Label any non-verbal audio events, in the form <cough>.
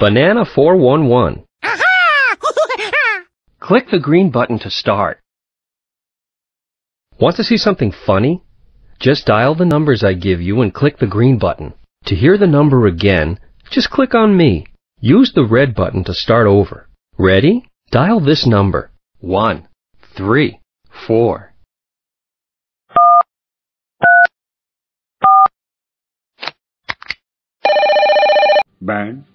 Banana 411. <laughs> Click the green button to start. Want to see something funny? Just dial the numbers I give you and click the green button. To hear the number again, just click on me. Use the red button to start over. Ready? Dial this number. One, three, four. Bang.